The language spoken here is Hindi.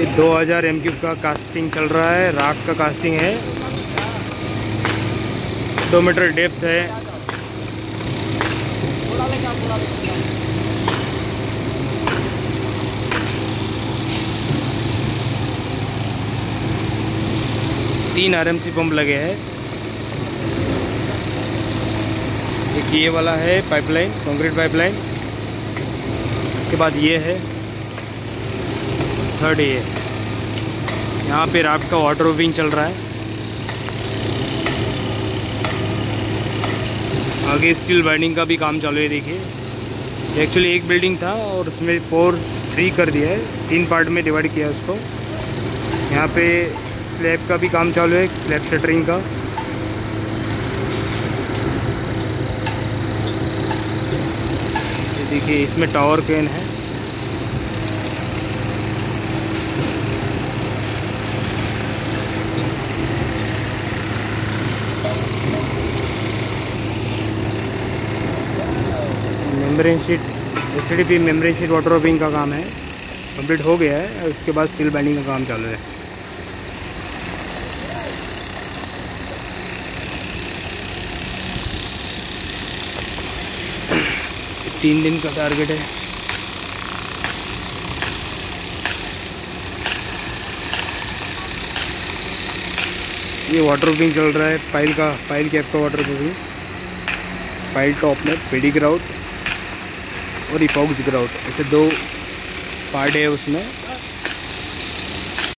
ये 2000 एम क्यूब का कास्टिंग चल रहा है, राख का कास्टिंग है। दो मीटर डेप्थ है। तीन आरएमसी पंप लगे हैं। एक ये वाला है पाइपलाइन कंक्रीट पाइपलाइन इसके बाद ये है। थर्ड ये यहाँ पे राफ्ट का वाटर रूफिंग चल रहा है। आगे स्टील बाइंडिंग का भी काम चालू है, देखिए। एक्चुअली एक बिल्डिंग था और उसमें फोर थ्री कर दिया है। तीन पार्ट में डिवाइड किया उसको। यहाँ पे स्लैब का भी काम चालू है स्लैब शटरिंग का। देखिए, इसमें टावर कैन है। Membrane sheet H D P membrane sheet waterproofing का काम है। कंप्लीट हो गया है उसके बाद स्टील बाइंडिंग का काम चालू है। तीन दिन का टारगेट है। ये वाटर प्रूफिंग चल रहा है पाइल का पाइल कैप का वाटर प्रूफिंग पाइल टॉप में पेडी ग्राउट और ये पॉक्स ग्राउट ऐसे दो पार्ट है उसमें।